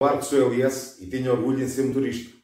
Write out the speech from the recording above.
Claro que sou LS e tenho orgulho em ser motorista.